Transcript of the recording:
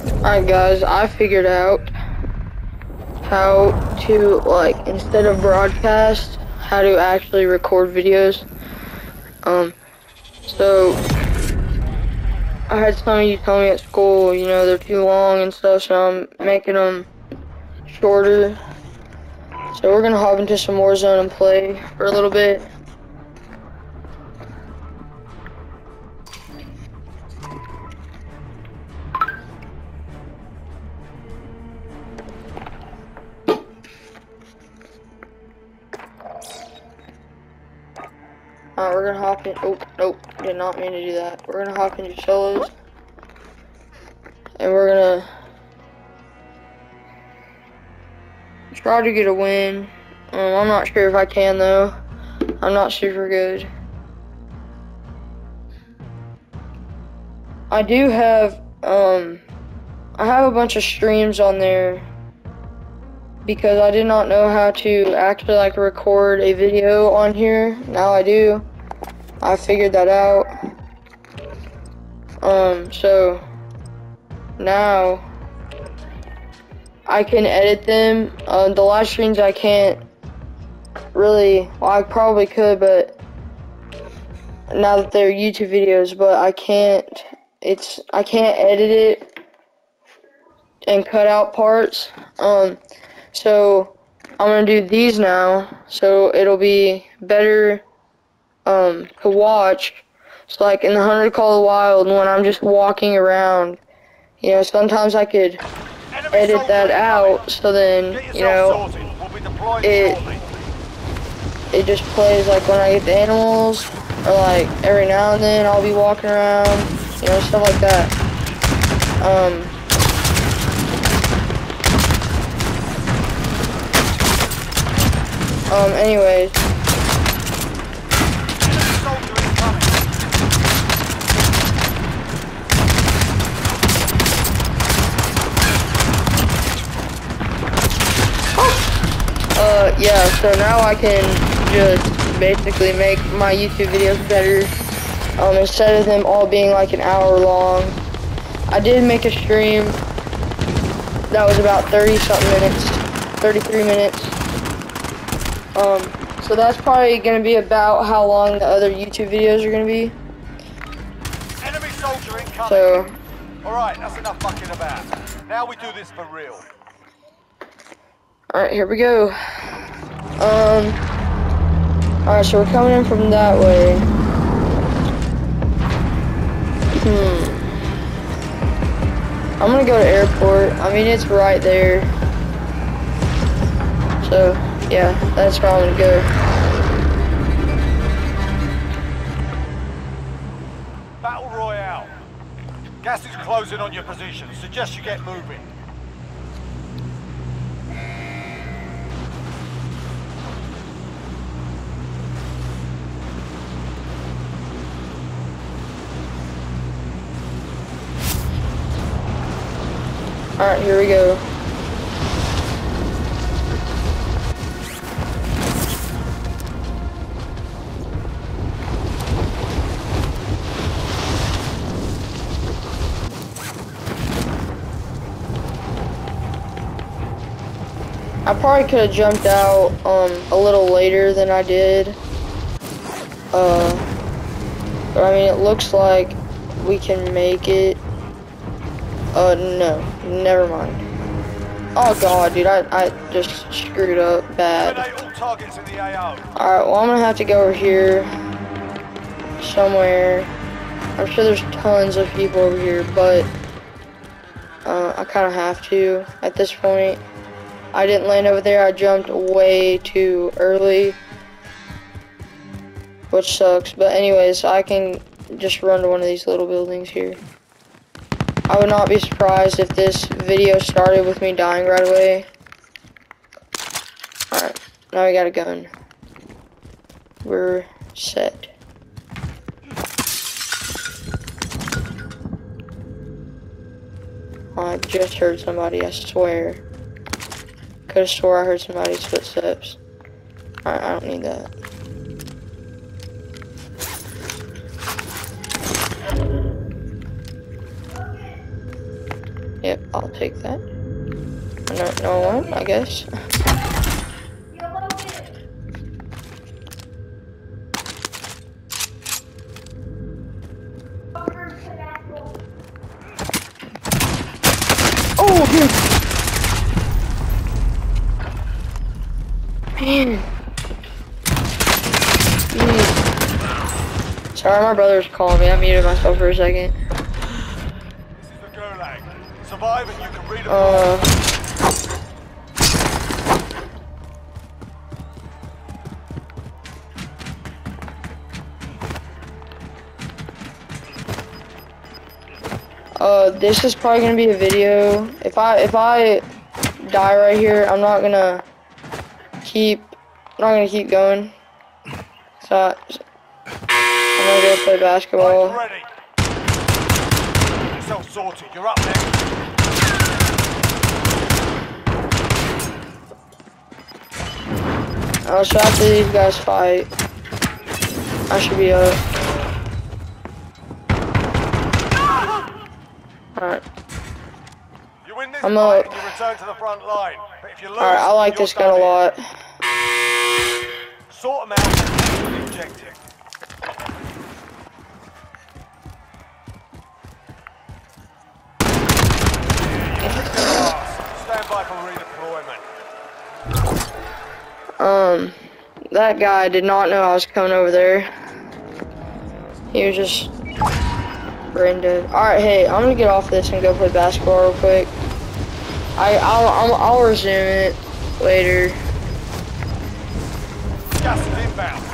Alright guys, I figured out how to like instead of broadcast, how to actually record videos. Um so I had some of you tell me at school, you know, they're too long and stuff, so I'm making them shorter. So we're gonna hop into some Warzone and play for a little bit. We're gonna hop in. Oh, nope, did not mean to do that. We're gonna hop into solos. And we're gonna try to get a win. Um, I'm not sure if I can though. I'm not super good. I do have, um, I have a bunch of streams on there because I did not know how to actually like record a video on here. Now I do. I figured that out. Um, so now I can edit them. Uh, the live streams I can't really, well, I probably could, but now that they're YouTube videos, but I can't, it's, I can't edit it and cut out parts. Um, so I'm gonna do these now, so it'll be better um, to watch. So like in the Hunter Call of the Wild, when I'm just walking around, you know, sometimes I could edit that out, so then, you know, it, it just plays like when I get the animals, or like every now and then I'll be walking around, you know, stuff like that. Um, um, anyways, Uh, yeah, so now I can just basically make my YouTube videos better. Um, instead of them all being like an hour long. I did make a stream that was about 30 something minutes, 33 minutes. Um, so that's probably gonna be about how long the other YouTube videos are gonna be. Enemy soldier incoming. So, Alright, that's enough fucking about. Now we do this for real. alright, here we go. Um, alright, so we're coming in from that way. Hmm. I'm gonna go to airport. I mean, it's right there. So, yeah, that's where I'm gonna go. Battle Royale. Gas is closing on your position. Suggest you get moving. Alright, here we go. I probably could have jumped out um a little later than I did. Uh, but I mean, it looks like we can make it. Uh, no, never mind. Oh god, dude, I, I just screwed up bad. Eliminate all targets in the AO. Alright, well, I'm gonna have to go over here somewhere. I'm sure there's tons of people over here, but uh, I kind of have to at this point. I didn't land over there, I jumped way too early, which sucks. But, anyways, I can just run to one of these little buildings here. I would not be surprised if this video started with me dying right away. Alright, now we got a gun. We're set. I just heard somebody, I swear. Could've swore I heard somebody's footsteps. I don't need that. Yep, I'll take that. No, no one, I guess. Oh. Man. Sorry, my brother's calling me. I muted myself for a second. Survive and you can redeploy. Uh. Uh, this is probably gonna be a video. If I if I die right here, I'm not gonna keep I'm not gonna keep going. So I- I'm gonna go play basketball. Ready. Yourself sorted. You're up next. Uh, so after these guys fight, I should be up. Alright, You win this I'm up. you return to the front line. But if you lose, alright, I like this gun a lot. Sort them out and objective. Stand by for redeployment. Um, that guy did not know I was coming over there. He was just brain dead. Alright, hey, I'm gonna get off this and go play basketball real quick. I, I'll, I'll, I'll resume it later. Is inbound.